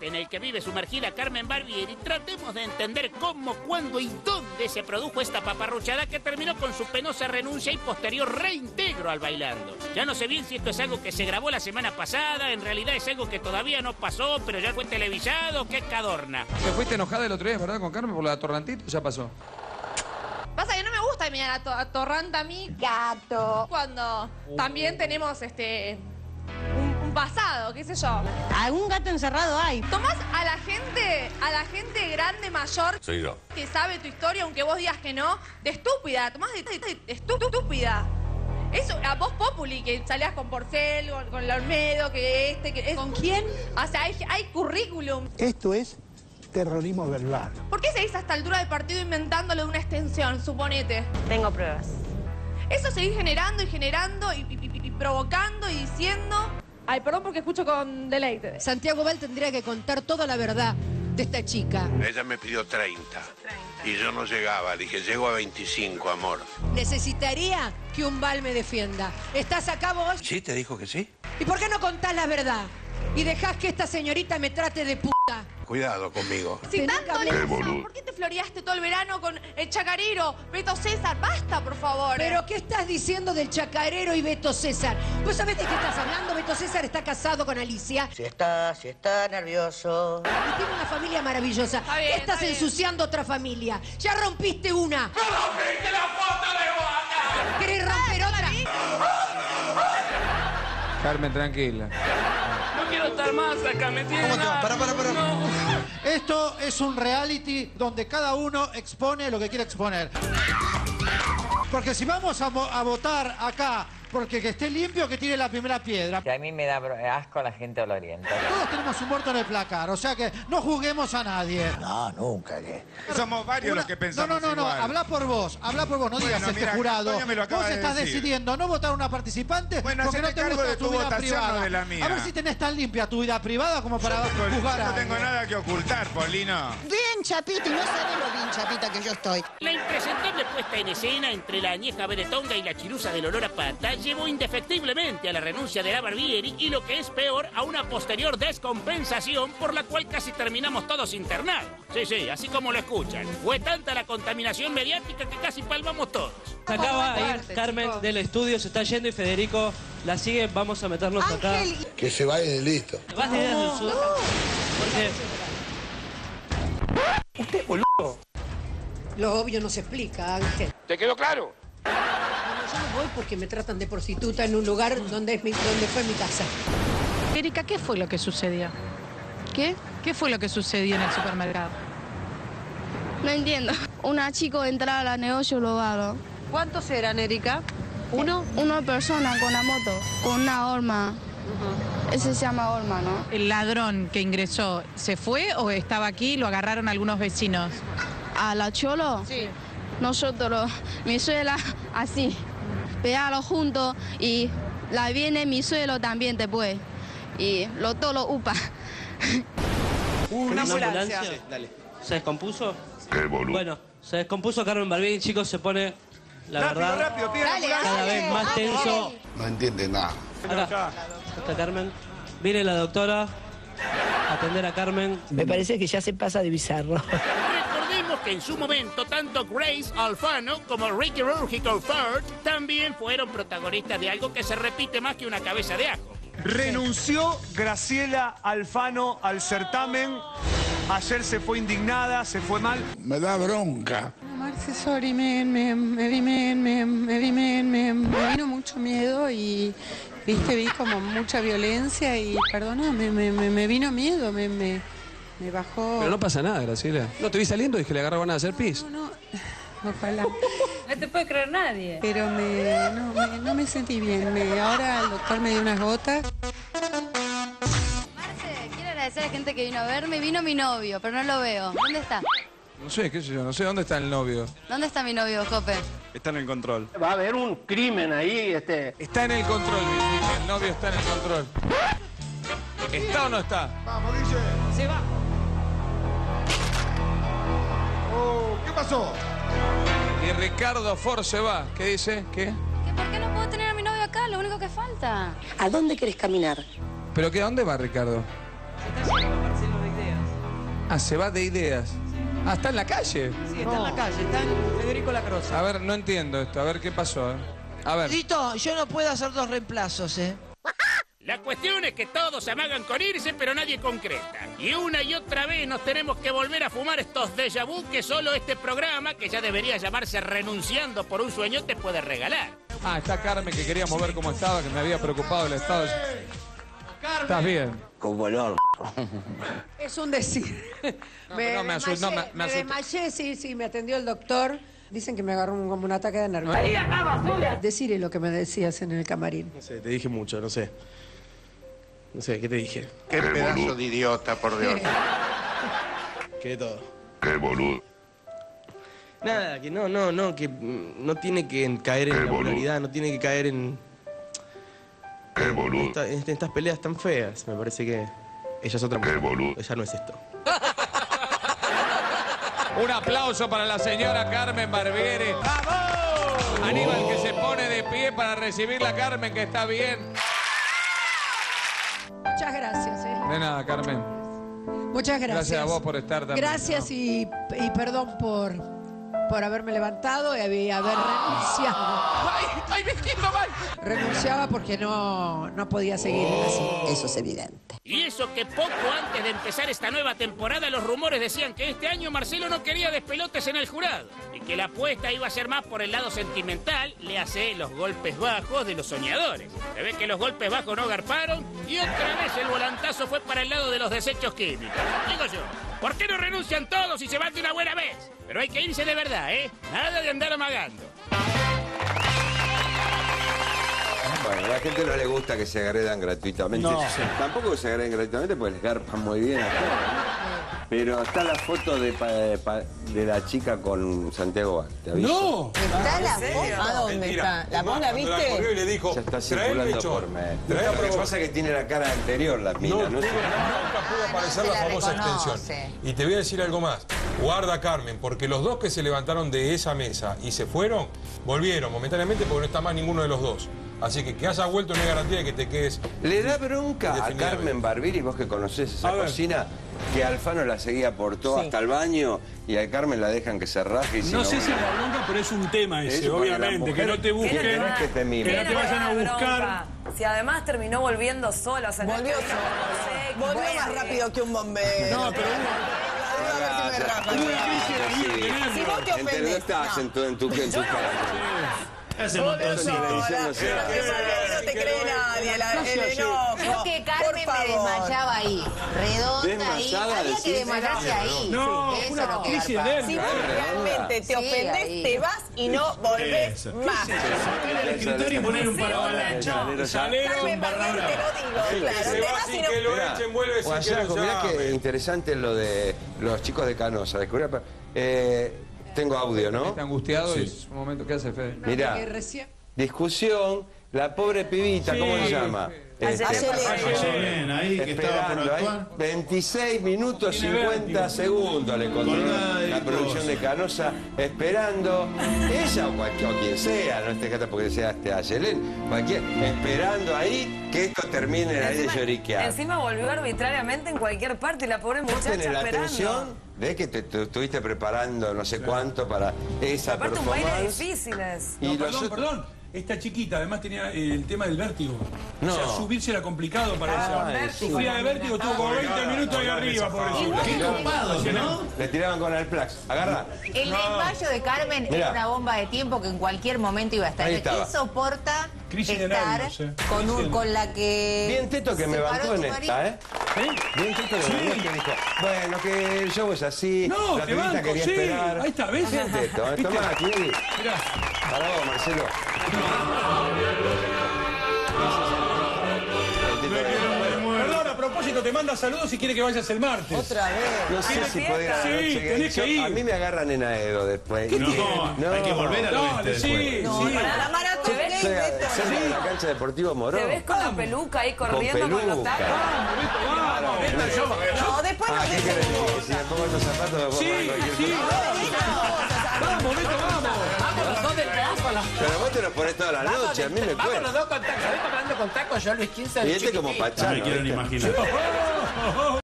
ambiente en el que vive sumergida Carmen Barbieri, tratemos de entender cómo, cuándo y dónde se produjo esta paparruchada que terminó con su penosa renuncia y posterior reintegro al bailando. Ya no sé bien si esto es algo que se grabó la semana pasada, en realidad es algo que todavía no pasó, pero ya fue televisado, qué cadorna. Te fuiste enojada el otro día, ¿verdad, con Carmen por la torrantito? Ya pasó. Pasa que no me gusta que me digan ato- atorranta a mí. Gato. Cuando también tenemos este pasado, qué sé yo. Algún gato encerrado hay. Tomás a la gente, a la gente grande, mayor, Soy yo. que sabe tu historia, aunque vos digas que no, de estúpida. Tomás de, de- de estúpida. Eso, a vos Populi, que salías con Porcel, con, con Olmedo, que este, que... ¿Con quién? O sea, hay, hay currículum. Esto es terrorismo verbal. ¿Por qué seguís a esta altura del partido inventándole una extensión, suponete? Tengo pruebas. Eso seguís generando y generando y, y- y- y provocando y diciendo. Ay, perdón porque escucho con deleite. Santiago Val tendría que contar toda la verdad de esta chica. Ella me pidió 30. Y yo no llegaba. Le dije, llego a 25, amor. Necesitaría que un Val me defienda. ¿Estás acá vos? ¿Sí? ¿Te dijo que sí? ¿Y por qué no contás la verdad? Y dejás que esta señorita me trate de puta. Cuidado conmigo. Si tanto le pasa, ¿por qué te floreaste todo el verano con el chacarero, Beto César? Basta, por favor. ¿Pero qué estás diciendo del chacarero y Beto César? ¿Vos sabés de qué estás hablando? Beto César está casado con Alicia Si está, si está nervioso. y tiene una familia maravillosa. Está bien, ¿Qué estás está bien. ensuciando otra familia? Ya rompiste una. ¡Rompiste la foto de boda! ¿Querés romper otra? Carmen, tranquila. Estar más acá, me tienen... Para, para, para. No. Esto es un reality donde cada uno expone lo que quiere exponer. Porque si vamos a, mo- a votar acá porque que esté limpio, que tire la primera piedra. Que a mí me da asco la gente olorienta. Todos tenemos un muerto en el placar, o sea que no juzguemos a nadie. No, nunca que. Somos varios Una- los que pensamos No, no, no, no, igual. habla por vos, habla por vos, no digas Bueno, este mira, jurado. Vos de estás decir. decidiendo no votar a una participante Bueno, porque no te gusta de tu tu vida votación, privada. no de la mía. A ver si tenés tan limpia tu vida privada como para Yo tengo- juzgar a no tengo nada que ocultar, Polino. Bien, chapita, y no sabes lo bien chapita que yo estoy. La impresentable puesta en escena entre la añeja Beretonga y la chirusa del olor a pata llevó indefectiblemente a la renuncia de la Barbieri y lo que es peor, a una posterior descompensación por la cual casi terminamos todos internados. Sí, sí, así como lo escuchan. Fue tanta la contaminación mediática que casi palmamos todos. Se acaba de ir Carmen del estudio, se está yendo y Federico la sigue. Vamos a meternos acá. Que se vaya y listo. Vas sur. Porque Lo obvio no se explica, Ángel. ¿Te quedó claro? Bueno, yo no voy porque me tratan de prostituta en un lugar donde, es mi- donde fue mi casa. Erika, ¿qué fue lo que sucedió? ¿Qué? ¿Qué fue lo que sucedió en el supermercado? No entiendo. Una chica entrar al negocio global. ¿Cuántos eran, Erika? ¿Uno? Una persona con la moto, con una horma. Ese se llama horma, ¿no? ¿El ladrón que ingresó se fue o estaba aquí y lo agarraron algunos vecinos? A la cholo. Sí. Nosotros, mi suela, así. Pegarlo juntos y la viene mi suelo también después. Y lo todo lo upa. una ambulancia. ¿Se descompuso? Qué boludo. Bueno, se descompuso Carmen Barbieri, chicos, se pone, la verdad, rápido, pide la ambulancia. cada vez más tenso. No entiende nada. Acá, está Carmen. Viene la doctora a atender a Carmen. Me parece que ya se pasa de bizarro. Recordemos que en su momento tanto Grace Alfano como Ricky Rurgical Ford también fueron protagonistas de algo que se repite más que una cabeza de ajo. Renunció Graciela Alfano al certamen. Ayer se fue indignada, se fue mal. Me da bronca. Marce, sorry, me, me, me, di- me, me, me, di- me, me, me vino mucho miedo y, viste, vi como mucha violencia y, perdona, me, me, me, me vino miedo, me, me, me bajó... Pero no pasa nada, Graciela. No te vi saliendo y dije le agarraban a hacer pis. No, no, ojalá. No te puede creer nadie. Pero me, no, me, no me sentí bien. Me, ahora el doctor me dio unas gotas. Marce, quiero agradecer a la gente que vino a verme. Vino mi novio, pero no lo veo. ¿Dónde está? No sé, qué sé yo, no sé dónde está el novio. ¿Dónde está mi novio, Jope? Está en el control. Va a haber un crimen ahí, este. Está en el control, el novio está en el control. ¿Está o no está? Vamos, Guille. Se va. Oh, ¿Qué pasó? Y Ricardo Ford se va. ¿Qué dice? ¿Qué? ¿Por qué no puedo tener a mi novio acá? Lo único que falta. ¿A dónde querés caminar? ¿Pero qué? ¿A dónde va Ricardo? Se está yendo Marcelo Rigdel. Ah, se va de ideas. Ah, está en la calle. Sí, está en la calle, está en Federico Lacroza. A ver, no entiendo esto. A ver qué pasó. eh. A ver. Yo no puedo hacer dos reemplazos, ¿eh? La cuestión es que todos se amagan con irse, pero nadie concreta. Y una y otra vez nos tenemos que volver a fumar estos déjà vu que solo este programa, que ya debería llamarse Renunciando por un sueño, te puede regalar. Ah, está Carmen que queríamos ver cómo estaba, que me había preocupado el estado. ¿Estás bien? Como el. Es un decir. me, no, me asu- no, me- me me asusté. desmayé, sí, sí, me atendió el doctor. Dicen que me agarró un- como un ataque de nervios. Decirle lo que me decías en el camarín. No sé, te dije mucho, no sé. No sé, ¿qué te dije? Qué pedazo de idiota, por Dios. ¿Qué todo? Qué boludo. Nada, que no, no, no, que no tiene que caer en la vulgaridad, no tiene que caer en... Qué boludo. Esta- en estas peleas tan feas, me parece que ella es otra mujer. Ella no es esto. Un aplauso para la señora Carmen Barbieri. ¡Vamos! Aníbal que se pone de pie para recibir la Carmen que está bien. De nada, Carmen. Muchas gracias. Gracias a vos por estar también. Gracias y, y perdón por, por haberme levantado y haber, renunciado. ¡Ay, ay, me siento mal! Renunciaba porque no, no podía seguir así. Eso es evidente. Y eso que poco antes de empezar esta nueva temporada los rumores decían que este año Marcelo no quería despelotes en el jurado y que la apuesta iba a ser más por el lado sentimental, le hace los golpes bajos de los soñadores. Se ve que los golpes bajos no garparon y otra vez el volantazo fue para el lado de los desechos químicos. Digo yo, ¿por qué no renuncian todos y se van de una buena vez? Pero hay que irse de verdad, ¿eh? Nada de andar amagando. La gente no le gusta que se agredan gratuitamente. No. Tampoco que se agreden gratuitamente porque les garpan muy bien a todos, ¿no? Pero está la foto de, pa- de pa- de la chica con Santiago Val, te aviso. ¿Está la foto? ¿A dónde está? ¿La vos la viste? le dijo, ya está circulando por mes. Lo que pasa es que tiene la cara anterior la mina, ¿no? Nunca pudo aparecer la famosa extensión. Y te voy a decir algo más. Guarda, Carmen, porque los dos que se levantaron de esa mesa y se fueron, volvieron momentáneamente porque no está más ninguno de los dos. Así que que haya vuelto no es garantía de que te quedes. Le da bronca a. Carmen Barbieri, vos que conocés esa A ver. cocina, que Alfano la seguía por todo Sí. hasta el baño y a Carmen la dejan que se raje y si No sé si la bronca, pero es un tema ese, obviamente. Que no te busquen, que te mime. que no te vayan a buscar. Si además terminó volviendo sola, o sea, Volvió no es que- sola. Volvió más rápido que un bombero. No, pero Si vos te ofendés. estás en tu, en tu, en tu cara. Volvió sola. No te cree nadie, la- el enojo. Creo que Carmen me desmayaba ahí, redonda ahí. Había que desmayarse ahí. No, una crisis de Si vos realmente te ofendés, te vas y no volvés más. el escritorio y poner un paravalancha. Salero, Carmen Barbieri, te lo digo, claro. Te va vas y no... que lo Mirá, que interesante lo de los chicos de Canosa. Descubrí, eh, tengo audio, ¿no? Está angustiado y es un momento. ¿Qué hace, Fede? Mirá, discusión, la pobre pibita, ¿cómo se llama? Este, Ayelen, ahí que estaba por Esperando ahí, actuar. 26 minutos Tiene 50 vértigo. segundos le de la producción de Canosa, esperando, ella o, cualquier, o quien sea, no este porque sea este Ayelen, cualquier, esperando ahí que esto termine ahí de lloriquear. Encima volvió arbitrariamente en cualquier parte y la pobre muchacha tenés la esperando. atención de que te, te estuviste preparando no sé cuánto para esa Aparte un baile performance. difíciles. Y No, perdón, otros- perdón. Esta chiquita además tenía eh, el tema del vértigo. No. O sea, subirse era complicado para Ah, ella. Sufría de vértigo, estuvo como 20 minutos ahí arriba, pobrecita. Qué copado, ¿no? Le tiraban con Alplax. Agarra. El desmayo de Carmen era una bomba de tiempo que en cualquier momento iba a estar. ¿Qué soporta Crisis estar eh. con, un- la que... Bien teto que me bancó en esta, ¿eh? Bien teto que me bancó que dijo, bueno, que el show es así, No, la te banco, quería sí. esperar. Ahí está, ¿ves? Bien teto, ¿eh? Tomá, Kiri. Mirá. Para vos, Marcelo. Perdón, a propósito, te manda saludos y quiere que vayas el martes. Otra vez. No sé si a la Sí, tenés que ir. A mí me agarran en Aedo después. No, hay que volver al Dale, oeste sí, después. sí. Para la maratón cerca de la cancha deportiva Morón. Te ves con la peluca ahí corriendo con, los tacos. No, después Ah, no ¿qué te Si me pongo estos zapatos me puedo Sí, cualquier sí. cosa. Vamos, Beto, vamos. Vamos la... Pero vos te los pones toda la noche, a mí me Vamos los cuesta. dos con tacos. ¿Sabés hablando con tacos? Yo Luis 15 Y este como No Pachano. me quiero ni imaginar.